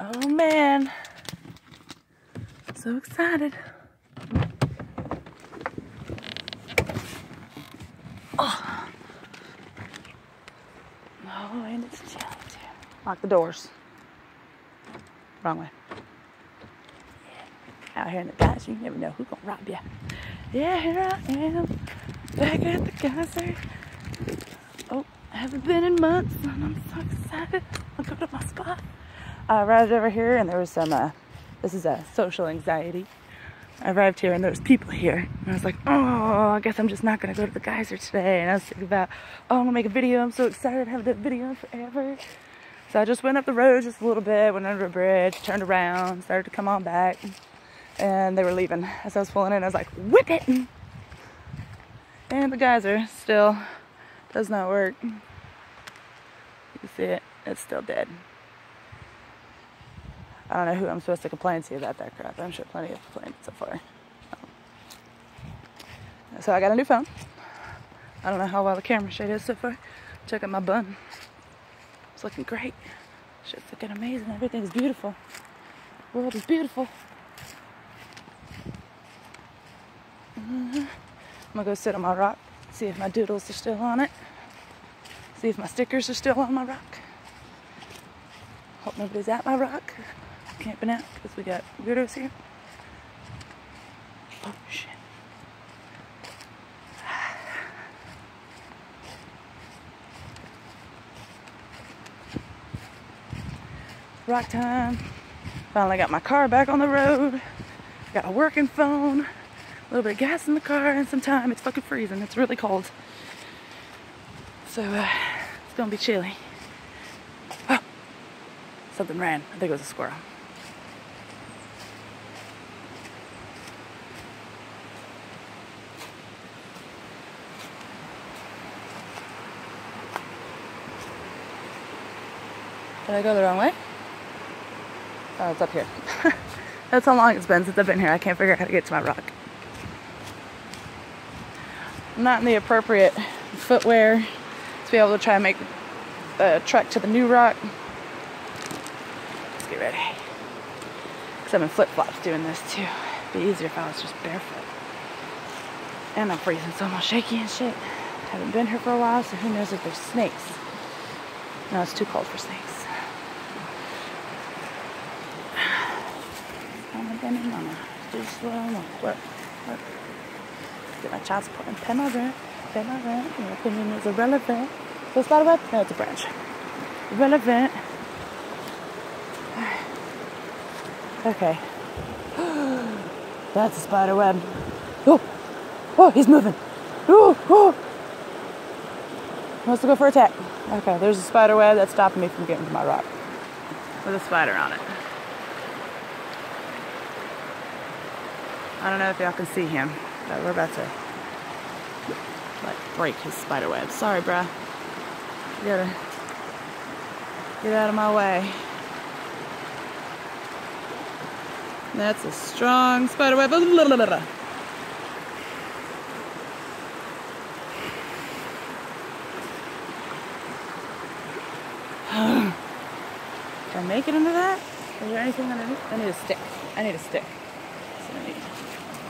Oh man. So excited. Oh. Oh, and it's chilly too. Lock the doors. Wrong way. Yeah. Out here in the guys, you never know who's gonna rob you. Yeah, here I am. Back at the geyser. Oh, I haven't been in months and I'm so excited. I'll go to my spot. I arrived over here and there was some, uh, this is a social anxiety. I arrived here and there was people here. And I was like, oh, I guess I'm just not going to go to the geyser today. And I was thinking about, oh, I'm going to make a video. I'm so excited. to have that video forever. So I just went up the road just a little bit, went under a bridge, turned around, started to come on back. And they were leaving. As I was pulling in, I was like, whip it! And the geyser still does not work. You see it? It's still dead. I don't know who I'm supposed to complain to about that crap. I'm sure plenty have complained so far. So I got a new phone. I don't know how well the camera shade is so far. Check out my bun. It's looking great. Shit's looking amazing. Everything's beautiful. The world is beautiful. Mm -hmm. I'm gonna go sit on my rock, see if my doodles are still on it. See if my stickers are still on my rock. Hope nobody's at my rock camping out because we got weirdos here. Oh shit. Rock time. Finally got my car back on the road. Got a working phone. A little bit of gas in the car and some time. It's fucking freezing. It's really cold. So uh, it's gonna be chilly. Oh, something ran. I think it was a squirrel. Did I go the wrong way? Oh, it's up here. That's how long it's been since I've been here. I can't figure out how to get to my rock. I'm not in the appropriate footwear to be able to try and make the trek to the new rock. Let's get ready. Because I'm in flip-flops doing this too. It'd be easier if I was just barefoot. And I'm freezing, so I'm all shaky and shit. Haven't been here for a while, so who knows if there's snakes. No, it's too cold for snakes. Mama, mama. Do slow mo. Work, work. Get my child support and pay my rent. Pay my rent. Your opinion is irrelevant. So spider web? No, it's a branch. Irrelevant. Okay. That's a spider web. Oh, oh, he's moving. Oh, oh. He wants to go for attack. Okay, there's a spider web that's stopping me from getting to my rock. With a spider on it. I don't know if y'all can see him, but we're about to like break his spider web. Sorry, bruh. You gotta get out of my way. That's a strong spider web. Can I make it into that? Is there anything underneath? I need a stick. I need a stick.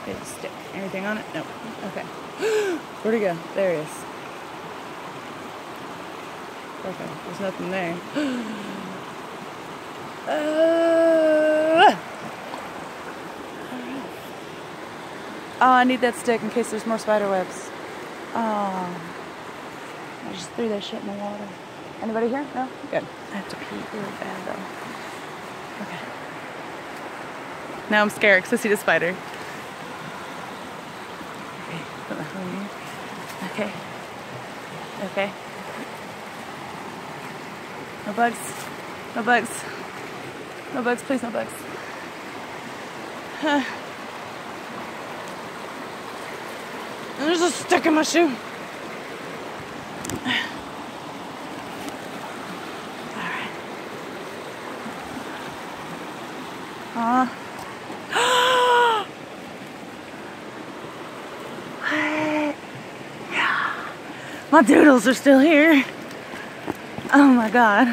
Need. It stick. Anything on it? No. Okay. Where'd he go? There he is. Okay, there's nothing there. uh, oh, I need that stick in case there's more spider webs. Oh. I just threw that shit in the water. Anybody here? No? Good. I have to pee really bad though. Okay. Now I'm scared because I see the spider. Okay. Okay. No bugs. No bugs. No bugs, please, no bugs. Huh. There's a stick in my shoe. Alright. Uh My doodles are still here. Oh my god.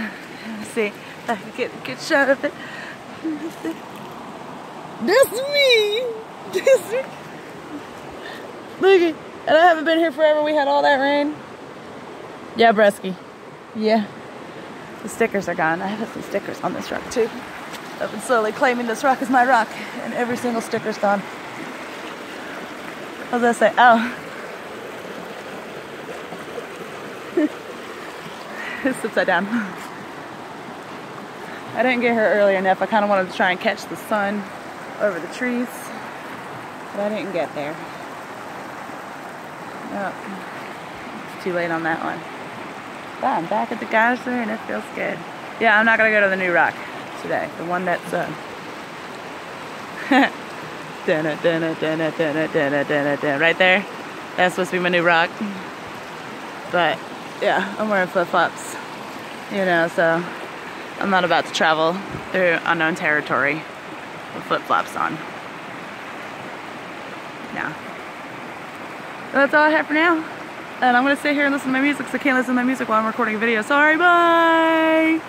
Let's see. If I can get a good shot of it. That's me. That's me. Look at, and I haven't been here forever. We had all that rain. Yeah, Bresky. Yeah. The stickers are gone. I have some stickers on this rock too. I've been slowly claiming this rock as my rock, and every single sticker's gone. What was I say? Oh. Upside down. I didn't get here early enough. I kind of wanted to try and catch the sun over the trees, but I didn't get there. Oh, it's too late on that one. But I'm back at the geyser and it feels good. Yeah, I'm not gonna go to the new rock today. The one that's uh right there. That's supposed to be my new rock. But yeah, I'm wearing flip flops. You know, so I'm not about to travel through unknown territory with flip flops on. No. That's all I have for now. And I'm gonna sit here and listen to my music because I can't listen to my music while I'm recording a video. Sorry, bye!